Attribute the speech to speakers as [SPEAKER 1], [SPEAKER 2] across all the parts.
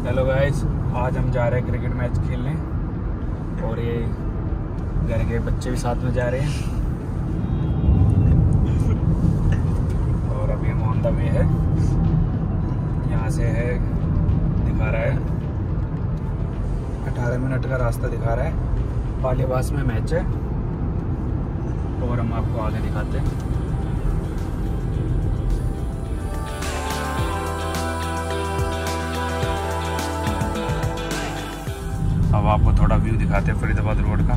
[SPEAKER 1] Hello guys आज हम जा रहे हैं क्रिकेट मैच खेलने। और ये घर के बच्चे भी साथ में जा रहे हैं। और अभी हम ऑन द वे है। यहाँ से है, दिखा रहा है। अठारह मिनट का रास्ता दिखा रहा है। बालीबास में मैच है। और हम आपको आगे दिखाते हैं। आपको थोड़ा व्यू दिखाते हैं फरीदाबाद रोड का।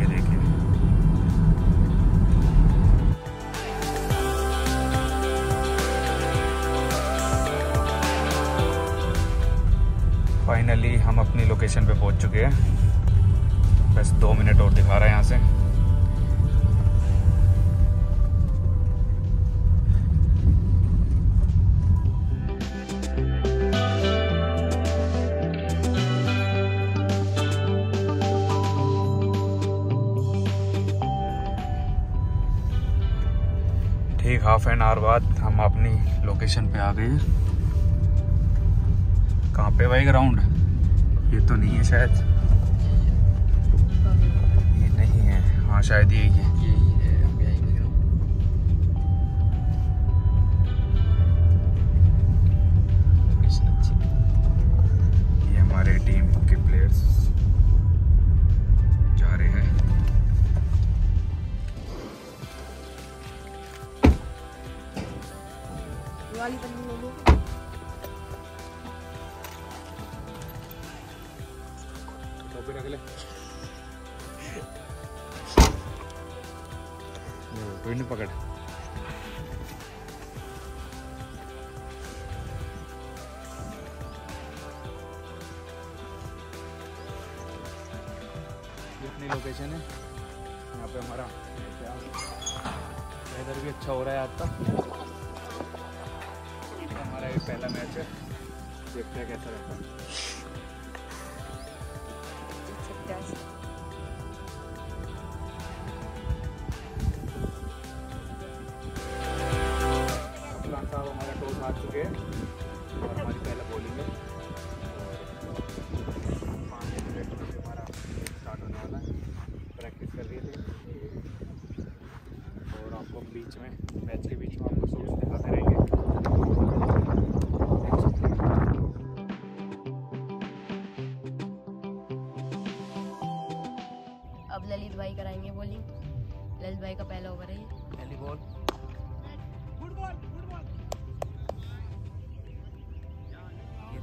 [SPEAKER 1] ये देखिए। फाइनली हम अपनी लोकेशन पे पहुँच चुके हैं। बस दो मिनट और दिखा रहे हैं यहाँ से। ठीक हाफ़ एन आवर बाद हम अपनी लोकेशन पे आ गए हैं। कहाँ पे भाई ग्राउंड ये तो नहीं है शायद। ये नहीं है। हाँ शायद है। ये
[SPEAKER 2] वाली पन्नी ले लो
[SPEAKER 1] टोपी रख ले। कोई पकड़। अपनी लोकेशन है। यहाँ पे हमारा वेदर भी अच्छा हो रहा है आज का हमारा ये पहला मैच है। देखते हैं कैसा रहता है।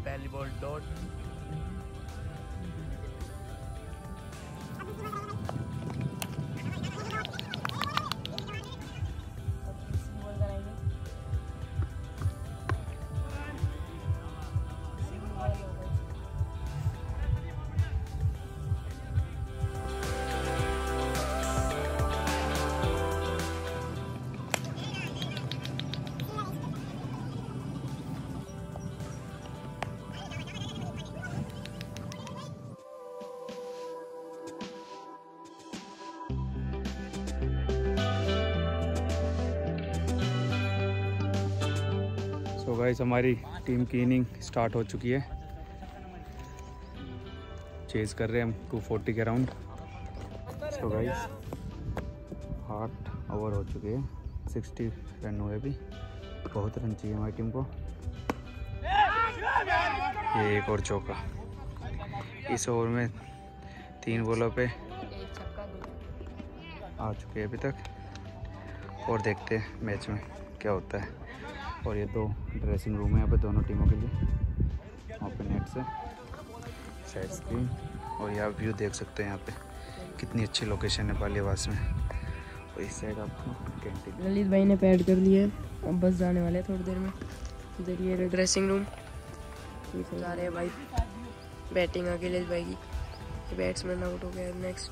[SPEAKER 2] ये
[SPEAKER 1] पहली गाइस हमारी टीम की इनिंग स्टार्ट हो चुकी है। चेज कर रहे हैं हम 240 के अराउंड सो गाइस आठ ओवर हो चुके हैं। 60 रन हुए भी बहुत रन चाहिए हमारी टीम को। ये एक और चौका इस ओवर में तीन बॉलों पे आ चुके हैं अभी तक। और देखते हैं मैच में क्या होता है। और ये दो ड्रेसिंग रूम है यहाँ पे दोनों टीमों के लिए। पे नेट से। साइड स्क्रीन और यहाँ व्यू देख सकते हैं यहाँ पे कितनी अच्छी लोकेशन है बालियावास में। और इस साइड आपको कैंटीन
[SPEAKER 2] ललित भाई ने पैड कर लिया अब बस जाने वाले हैं थोड़ी देर में। इधर ये ड्रेसिंग रूम जा रहे हैं भाई। बैटिंग ललित भाई की। बैट्समैन आउट हो गया नेक्स्ट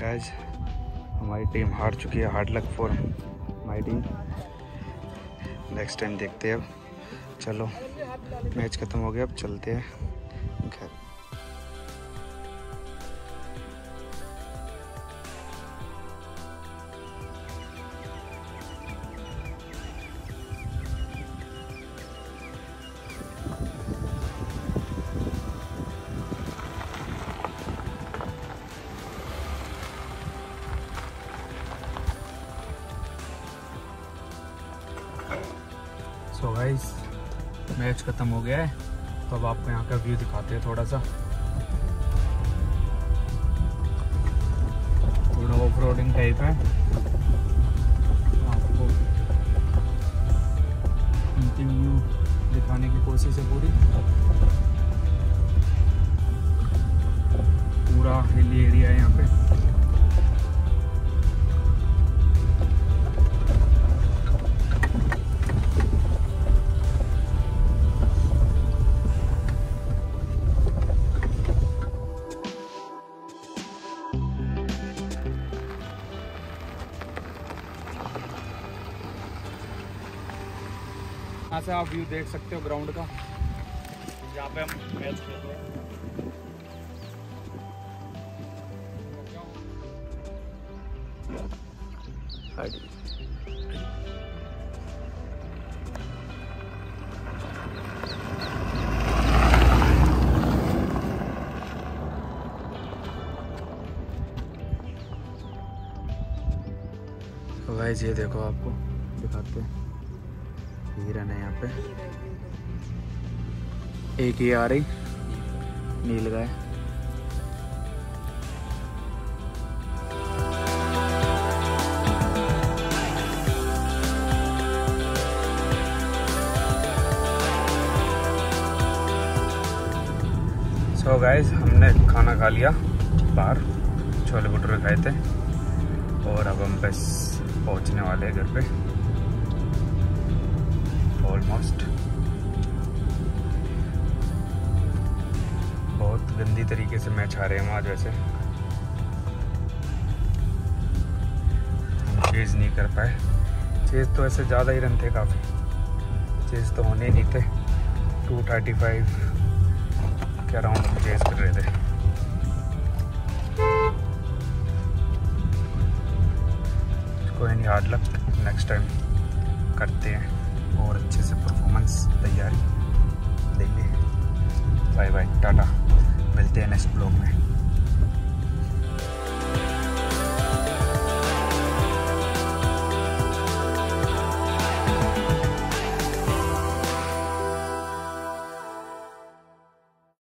[SPEAKER 1] गाइस हमारी टीम हार चुकी है hard luck for my team next time देखते हैं अब। चलो मैच ख़त्म हो गया, अब चलते हैं। सो गाइस मैच ख़त्म हो गया है। तो अब आपको यहाँ का व्यू दिखाते हैं थोड़ा सा। थोड़ा ऑफ़ रोडिंग टाइप है। आपको अंतिम व्यू दिखाने की कोशिश है पूरी। पूरा हिली एरिया है यहाँ यहाँ से आप व्यू देख सकते हो ग्राउंड का। जहाँ पे हम मैच खेल रहे हैं। ये देखो आपको, दिखाते हैं। हिरन है यहाँ पे। एक ही आ रही। नील गाय। सो so गाइस हमने खाना खा लिया बाहर। छोले भटूरे खाए थे। और अब हम बस पहुँचने वाले हैं घर पे। ऑलमोस्ट बहुत गंदी तरीके से मैच आ रहे हम आज वैसे। चेज नहीं कर पाए। चेज तो ऐसे ज़्यादा ही रन थे काफ़ी। चेज तो होने ही नहीं थे। टू थर्टी फाइव के अराउंड हम चेज कर रहे थे। कोई नहीं हार्ड लक नेक्स्ट टाइम करते हैं। और अच्छे से परफॉर्मेंस तैयारी देंगे। बाय बाय टाटा मिलते हैं नेक्स्ट ब्लॉग में।